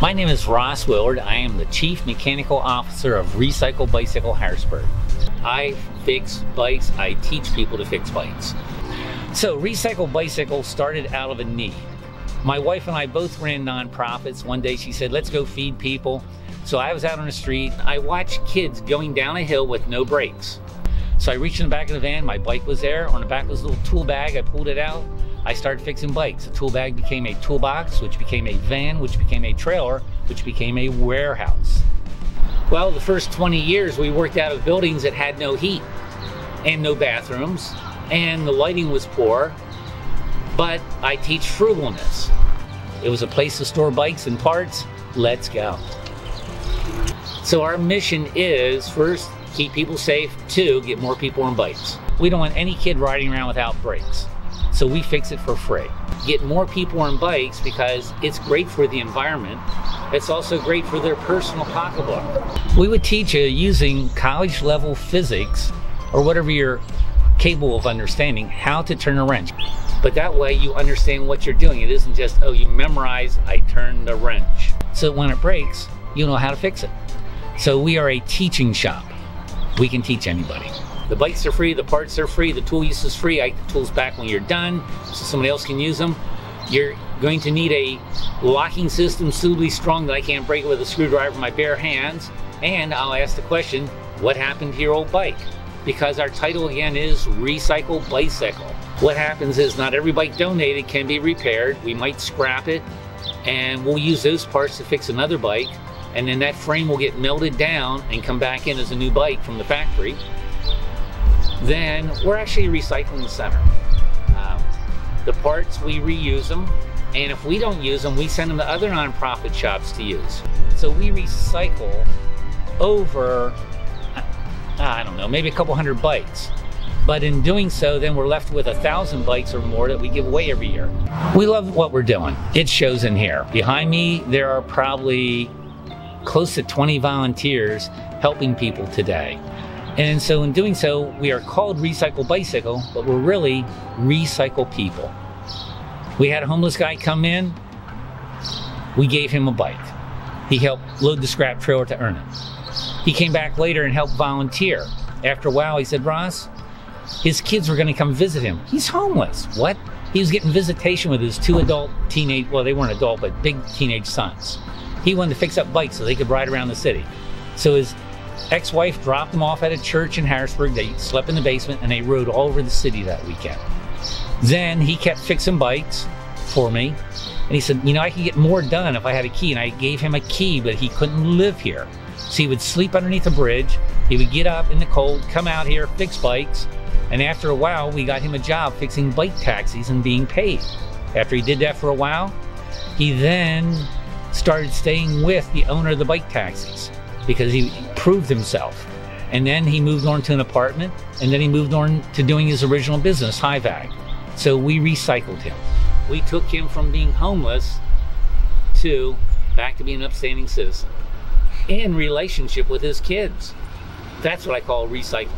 My name is Ross Willard. I am the Chief Mechanical Officer of Recycle Bicycle Harrisburg. I fix bikes, I teach people to fix bikes. So, Recycle Bicycle started out of a need. My wife and I both ran nonprofits. One day she said, Let's go feed people. So I was out on the street. I watched kids going down a hill with no brakes. So I reached in the back of the van. My bike was there. On the back was a little tool bag. I pulled it out. I started fixing bikes. The tool bag became a toolbox, which became a van, which became a trailer, which became a warehouse. Well, the first 20 years we worked out of buildings that had no heat and no bathrooms, and the lighting was poor. But I teach frugalness. It was a place to store bikes and parts. Let's go. So our mission is first, keep people safe. Two, get more people on bikes. We don't want any kid riding around without brakes. So we fix it for free. Get more people on bikes because it's great for the environment. It's also great for their personal pocketbook. We would teach you using college level physics or whatever you're capable of understanding how to turn a wrench. But that way you understand what you're doing. It isn't just, oh, you memorize, I turn the wrench. So when it breaks, you know how to fix it. So we are a teaching shop. We can teach anybody. The bikes are free, the parts are free, the tool use is free. I get the tools back when you're done so somebody else can use them. You're going to need a locking system suitably strong that I can't break it with a screwdriver with my bare hands. And I'll ask the question, what happened to your old bike? Because our title again is Recycle Bicycle. What happens is not every bike donated can be repaired. We might scrap it and we'll use those parts to fix another bike and then that frame will get melted down and come back in as a new bike from the factory then we're actually recycling center. Um, the parts, we reuse them, and if we don't use them, we send them to other nonprofit shops to use. So we recycle over, uh, I don't know, maybe a couple hundred bikes. But in doing so, then we're left with a thousand bikes or more that we give away every year. We love what we're doing. It shows in here. Behind me, there are probably close to 20 volunteers helping people today. And so in doing so, we are called Recycle Bicycle, but we're really Recycle People. We had a homeless guy come in, we gave him a bike. He helped load the scrap trailer to earn it. He came back later and helped volunteer. After a while, he said, Ross, his kids were going to come visit him. He's homeless. What? He was getting visitation with his two adult teenage, well, they weren't adult, but big teenage sons. He wanted to fix up bikes so they could ride around the city. So his ex-wife dropped them off at a church in Harrisburg. They slept in the basement and they rode all over the city that weekend. Then he kept fixing bikes for me. And he said, you know, I could get more done if I had a key. And I gave him a key, but he couldn't live here. So he would sleep underneath a bridge. He would get up in the cold, come out here, fix bikes. And after a while, we got him a job fixing bike taxis and being paid. After he did that for a while, he then started staying with the owner of the bike taxis because he proved himself. And then he moved on to an apartment, and then he moved on to doing his original business, HVAC. So we recycled him. We took him from being homeless to back to being an upstanding citizen in relationship with his kids. That's what I call recycling.